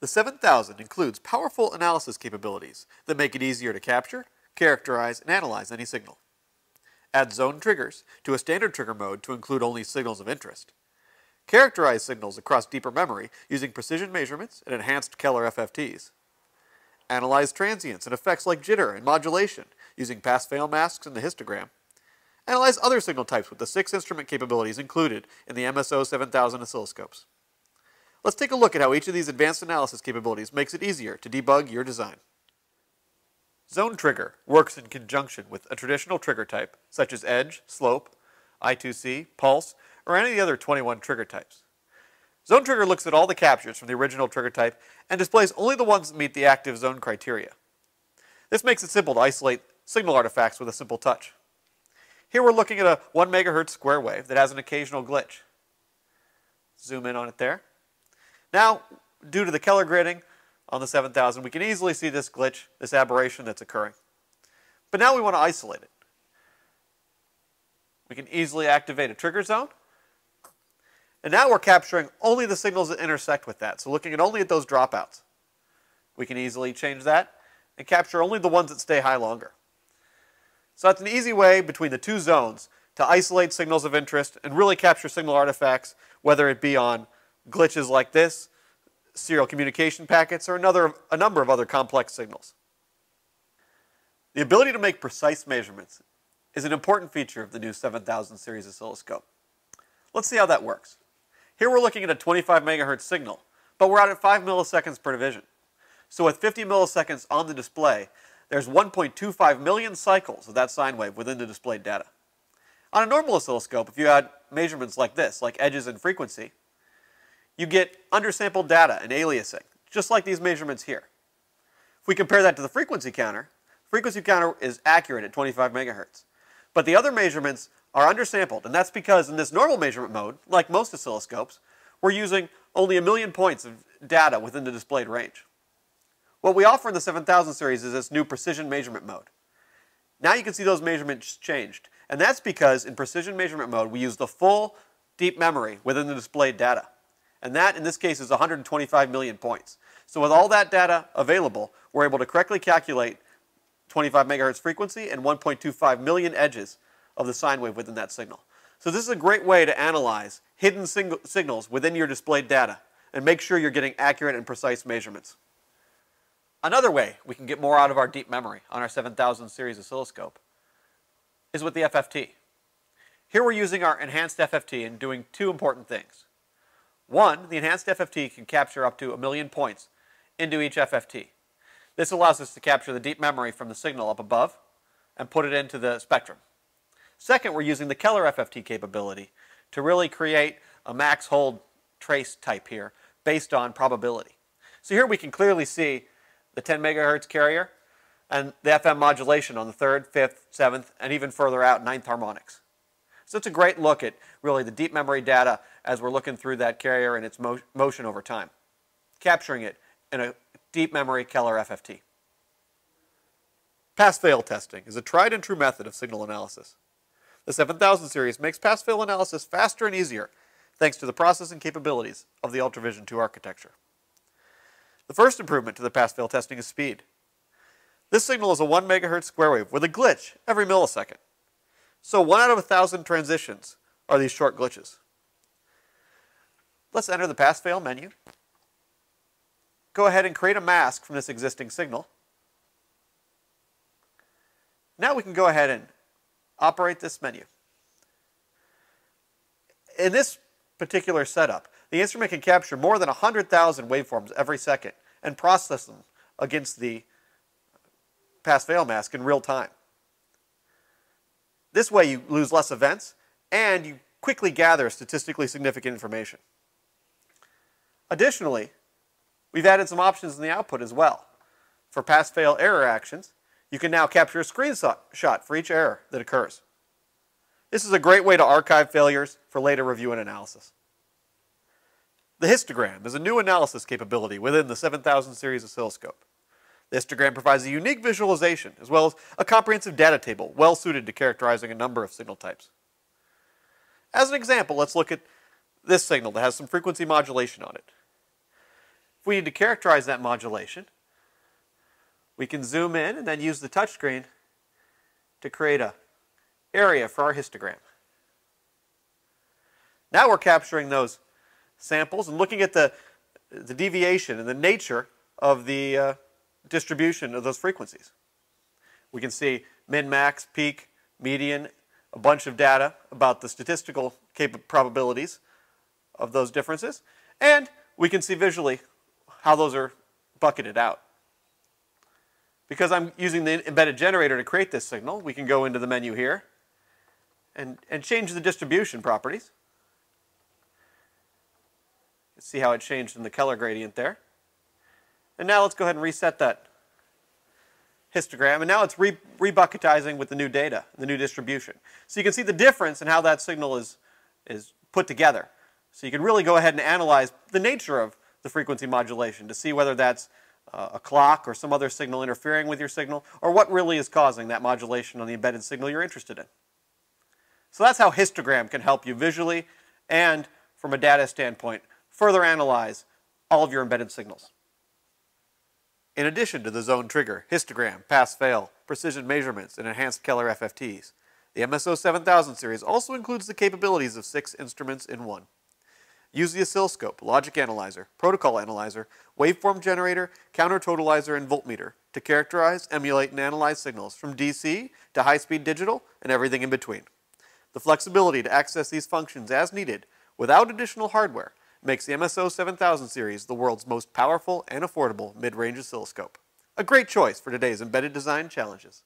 The 7000 includes powerful analysis capabilities that make it easier to capture, characterize, and analyze any signal. Add zone triggers to a standard trigger mode to include only signals of interest. Characterize signals across deeper memory using precision measurements and enhanced color FFTs. Analyze transients and effects like jitter and modulation using pass-fail masks and the histogram. Analyze other signal types with the six instrument capabilities included in the MSO 7000 oscilloscopes. Let's take a look at how each of these advanced analysis capabilities makes it easier to debug your design. Zone trigger works in conjunction with a traditional trigger type, such as edge, slope, I2C, pulse, or any of the other 21 trigger types. Zone trigger looks at all the captures from the original trigger type and displays only the ones that meet the active zone criteria. This makes it simple to isolate signal artifacts with a simple touch. Here we're looking at a 1 megahertz square wave that has an occasional glitch. Zoom in on it there. Now, due to the color grading on the 7000, we can easily see this glitch, this aberration that's occurring. But now we want to isolate it. We can easily activate a trigger zone. And now we're capturing only the signals that intersect with that. So looking at only at those dropouts. We can easily change that and capture only the ones that stay high longer. So that's an easy way between the two zones to isolate signals of interest and really capture signal artifacts, whether it be on glitches like this, serial communication packets, or another, a number of other complex signals. The ability to make precise measurements is an important feature of the new 7000 series oscilloscope. Let's see how that works. Here we're looking at a 25 megahertz signal, but we're out at 5 milliseconds per division. So with 50 milliseconds on the display, there's 1.25 million cycles of that sine wave within the displayed data. On a normal oscilloscope, if you had measurements like this, like edges and frequency, you get undersampled data and aliasing, just like these measurements here. If we compare that to the frequency counter, frequency counter is accurate at 25 megahertz. But the other measurements are undersampled, and that's because in this normal measurement mode, like most oscilloscopes, we're using only a million points of data within the displayed range. What we offer in the 7000 series is this new precision measurement mode. Now you can see those measurements changed, and that's because in precision measurement mode we use the full deep memory within the displayed data. And that, in this case, is 125 million points. So with all that data available, we're able to correctly calculate 25 megahertz frequency and 1.25 million edges of the sine wave within that signal. So this is a great way to analyze hidden signals within your displayed data and make sure you're getting accurate and precise measurements. Another way we can get more out of our deep memory on our 7000 series oscilloscope is with the FFT. Here we're using our enhanced FFT and doing two important things. One, the enhanced FFT can capture up to a million points into each FFT. This allows us to capture the deep memory from the signal up above and put it into the spectrum. Second, we're using the color FFT capability to really create a max hold trace type here based on probability. So here we can clearly see the 10 megahertz carrier and the FM modulation on the third, fifth, seventh, and even further out, ninth harmonics. So it's a great look at really the deep memory data as we're looking through that carrier and its mo motion over time, capturing it in a deep memory color FFT. Pass-fail testing is a tried and true method of signal analysis. The 7000 series makes pass-fail analysis faster and easier thanks to the processing capabilities of the UltraVision 2 architecture. The first improvement to the pass-fail testing is speed. This signal is a 1 megahertz square wave with a glitch every millisecond. So one out of a thousand transitions are these short glitches. Let's enter the pass-fail menu. Go ahead and create a mask from this existing signal. Now we can go ahead and operate this menu. In this particular setup, the instrument can capture more than 100,000 waveforms every second and process them against the pass-fail mask in real time. This way you lose less events and you quickly gather statistically significant information. Additionally, we've added some options in the output as well. For pass-fail error actions, you can now capture a screenshot for each error that occurs. This is a great way to archive failures for later review and analysis. The histogram is a new analysis capability within the 7000 series oscilloscope. The histogram provides a unique visualization as well as a comprehensive data table well suited to characterizing a number of signal types. As an example, let's look at this signal that has some frequency modulation on it. If we need to characterize that modulation, we can zoom in and then use the touchscreen to create a area for our histogram. Now we're capturing those samples and looking at the, the deviation and the nature of the uh, distribution of those frequencies. We can see min, max, peak, median, a bunch of data about the statistical probabilities of those differences. And we can see visually how those are bucketed out. Because I'm using the embedded generator to create this signal, we can go into the menu here and, and change the distribution properties. See how it changed in the color gradient there. And now let's go ahead and reset that histogram. And now it's re rebucketizing with the new data, the new distribution. So you can see the difference in how that signal is, is put together. So you can really go ahead and analyze the nature of the frequency modulation to see whether that's uh, a clock or some other signal interfering with your signal, or what really is causing that modulation on the embedded signal you're interested in. So that's how histogram can help you visually and from a data standpoint further analyze all of your embedded signals. In addition to the zone trigger, histogram, pass-fail, precision measurements, and enhanced color FFTs, the MSO 7000 series also includes the capabilities of six instruments in one. Use the oscilloscope, logic analyzer, protocol analyzer, waveform generator, counter totalizer, and voltmeter to characterize, emulate, and analyze signals from DC to high-speed digital and everything in between. The flexibility to access these functions as needed without additional hardware makes the MSO 7000 series the world's most powerful and affordable mid-range oscilloscope. A great choice for today's embedded design challenges.